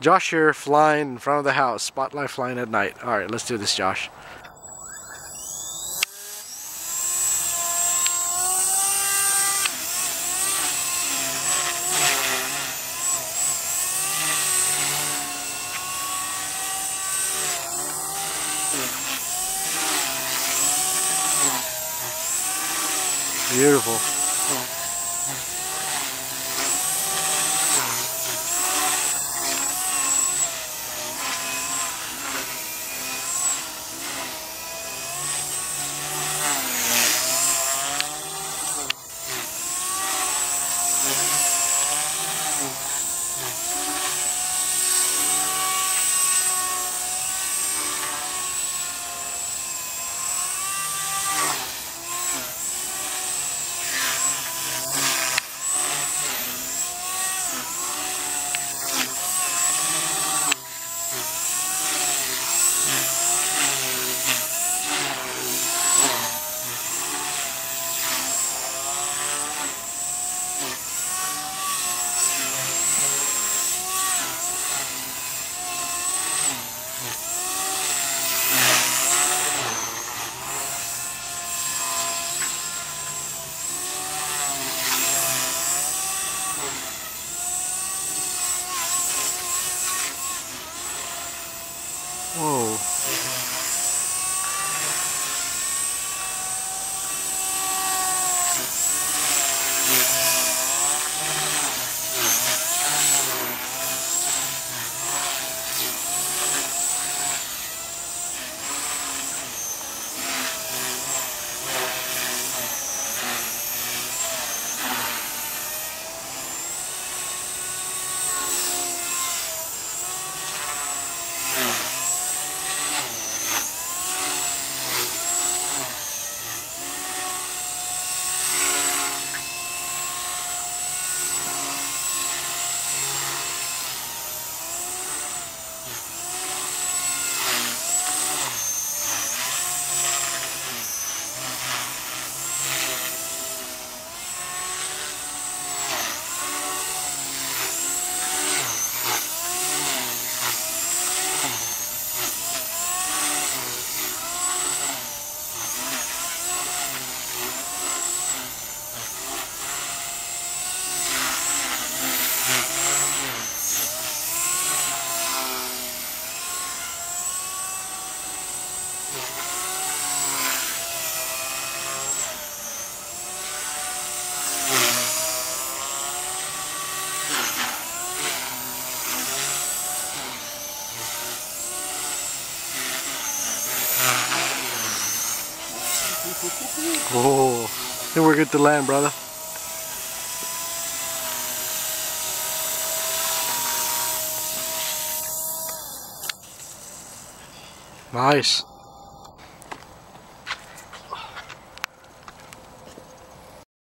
Josh here flying in front of the house. Spotlight flying at night. Alright, let's do this, Josh. Beautiful. Whoa. Oh, then we're good to land, brother. Nice.